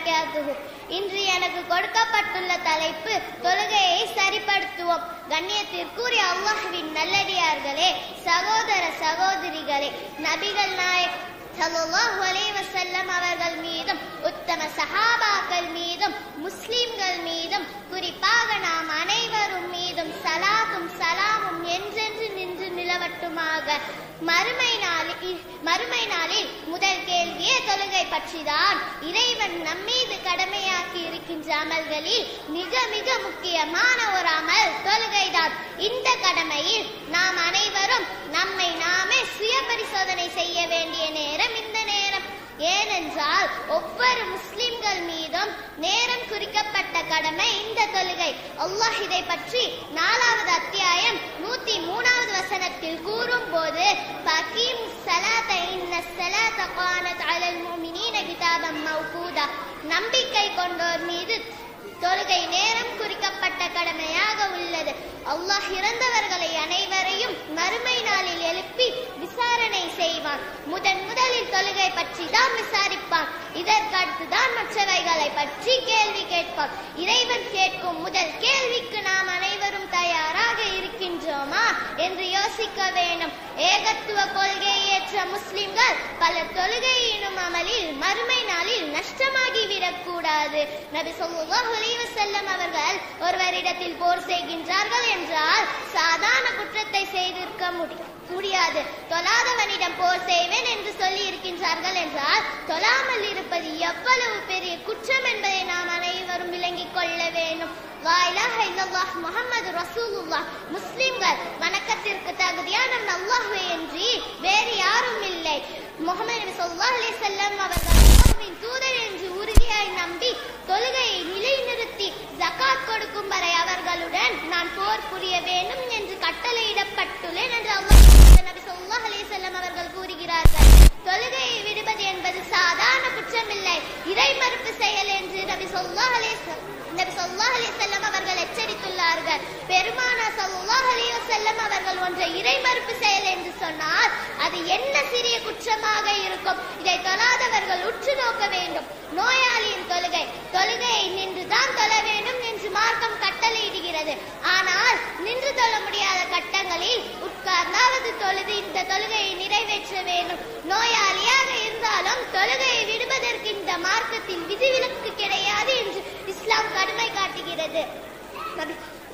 வரகாத்துகு இன்று எனக்கு கொடுக்கப்பட்டுள்ள தலைப்பு தொழுகையை சரிப்படுத்துவோம். கண்ணியத்திற்குரிய அல்லாஹ்வின் நல்லடியார்களே சகோதர சகோதரிகளே நபிகள் நாயக் சல்லாஹு அலைவசல்லம் அவர்கள் மீதும் உத்தம சஹாபாக்கள் மீதும் முஸ்லிம்கள் மீதும் குறிப்பாக நாம் நிலவட்டுமாக மறுமை நாளில் மறுமை நாளில் முதல் கேள்வியே தொழுகை பற்றிதான். இறைவன் நம்மீது கடமையாக்கி இருக்கின்ற அமல்களில் மிக மிக முக்கியமான ஒரு அமல் தொழுகைதான். இந்த கடமையில் நாம் அனைவரும் நம்மை நாமே சுய பரிசோதனை செய்ய வேண்டிய நேரம் இந்த நேரம். ஏனென்றால் ஒவ்வொரு முஸ்லிம்கள் மீதும் நேரம் குறிக்கப்பட்ட கடமை இந்த தொழுகை. அல்லாஹ் இதை பற்றி நாலாவது அத்தியாயம் நூத்தி மூணாவது வசனத்தில் கூறும் போது பகீம் சலாத இன்ன சலாத கானத் அலல் முஃமினீன கிதாபம் மௌகூதா. நம்பிக்கை கொண்டோர் மீது தொழுகை நேரம் குறிக்கப்பட்ட கடமையாக உள்ளது. அல்லாஹ் இறந்தவர்களை அனைவரையும் மறுமை நாளில் எழுப்பி முதன் முதலில் தொழுகை பற்றி தான் விசாரிப்பான். இதற்கடுத்து தான் மற்றவைகளை பற்றி கேள்வி கேட்பான். இறைவன் கேட்கும் முதல் கேள்விக்கு நாம் அனைவரும் தயாராக இருக்கின்றோமா என்று யோசிக்க வேண்டும் ஏகத்துவ கொள்கையை ஏற்ற முஸ்லிம்கள் பல தொழுகையினும் அமலில் மறுமை நாளில் நஷ்டமாகி விடக்கூடாது நபி ஸல்லல்லாஹு அலைஹி வஸல்லம் அவர்கள் ஒருவரிடத்தில் போர் செய்கின்றார்கள் என்றால் சாதாரண குற்றத்தை செய்திருக்க முடியாது. தொழாதவனிடம் போர் இருக்கின்றார்கள் என்றால் தொழாமல் இருப்பது எவ்வளவு பெரிய குற்றம் என்பதை நாம் அனைவரும் விளங்கிக் கொள்ள வேண்டும். லா இலாஹ இல்லல்லாஹ் முஹம்மது முஸ்லிம்கள் வணக்கத்திற்கு தகுதியான அல்லாஹ்வை என்று வேறு யாரும் இல்லை. முகமது சொல்லா அலி செல்லம் அவர்கள் தூதர் என்று உறுதியாய் நம்பி தொழுகையை நிலைநிறுத்தி ஜக்காத் கொடுக்கும் வரை அவர்களுடன் நான் போர் புரிய வேண்டும் என்று கட்டளையிடப்பட்டுள்ளேன் என்று அல்லாஹ் நபி ஸல்லல்லாஹு அலைஹி வஸல்லம் அவர்கள் கூறுகிறார்கள் தொழுகையை விடுவது என்பது சாதாரண குற்றமில்லை இறை மறுப்பு செயல் என்று நபி ஸல்லல்லாஹு அலைஹி வஸல்லம் நபி ஸல்லல்லாஹு அலைஹி வஸல்லம் அவர்கள் எச்சரித்துள்ளார்கள் பெருமானா ஸல்லல்லாஹு அலைஹி போன்ற இறை மறுப்பு செயல் என்று சொன்னால் அது என்ன சிறிய குற்றமாக இருக்கும்? இதை தொழாதவர்கள் உற்று நோக்க வேண்டும். நோயாளியின் தொழுகை தொழுகையை நின்றுதான் தொழ வேண்டும் என்று மார்க்கம் கட்டளையிடுகிறது. ஆனால் நின்று தொழ முடியாத கட்டங்களில் உட்கார்ந்தாவது தொழுது இந்த தொழுகையை நிறைவேற்ற வேண்டும். நோயாளியாக இருந்தாலும் தொழுகையை விடுவதற்கு இந்த மார்க்கத்தில் விதிவிலக்கு கிடையாது என்று இஸ்லாம் கடுமை காட்டுகிறது.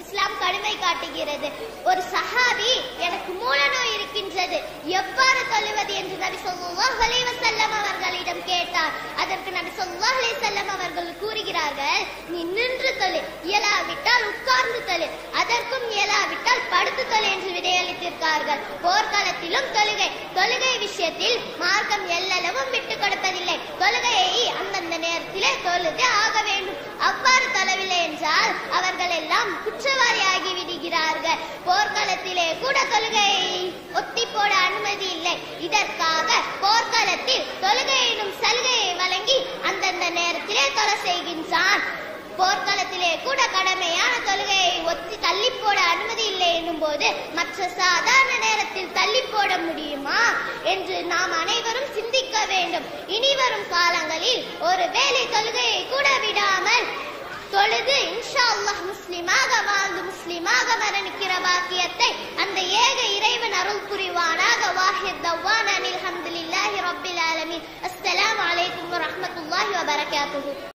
இஸ்லாம் கடுமை காட்டுகிறது. ஒரு சகா உள்ளது எவ்வாறு தொழுவது என்று நபி ஸல்லல்லாஹு அலைஹி வஸல்லம் அவர்களிடம் கேட்டார். அதற்கு நபி ஸல்லல்லாஹு அலைஹி வஸல்லம் அவர்கள் கூறுகிறார்கள் நீ நின்று தொழு இயலாவிட்டால் உட்கார்ந்து தொழு அதற்கும் இயலாவிட்டால் படுத்து தொழு என்று விடையளித்திருக்கார்கள். போர்க்காலத்திலும் தொழுகை தொழுகை விஷயத்தில் மார்க்கம் எல்லளவும் விட்டு கொடுப்பதில்லை. தொழுகையை அந்தந்த நேரத்திலே தொழுது ஆக வேண்டும். அவ்வாறு தொழவில்லை என்றால் அவர்கள் எல்லாம் குற்றவாளியாகி விடுகிறார்கள். போர்க்காலத்திலே கூட தொழுகை போட இல்லை இதற்காக போர்க்களத்தில் தொழுகை எனும் சலுகையை வழங்கி அந்தந்த நேரத்திலே தொலை செய்கின்றான். போர்க்களத்திலே கூட கடமையான தொழுகையை ஒத்தி தள்ளி போட அனுமதி இல்லை என்னும் போது மற்ற சாதாரண நேரத்தில் தள்ளி போட முடியுமா என்று நாம் அனைவரும் சிந்திக்க வேண்டும். இனி வரும் காலங்களில் ஒரு வேலை தொழுகையை கூட விடாமல் தொழுது இன்ஷா அல்லாஹ் முஸ்லிமாக வாழ்ந்து முஸ்லிமாக क्या कहूँ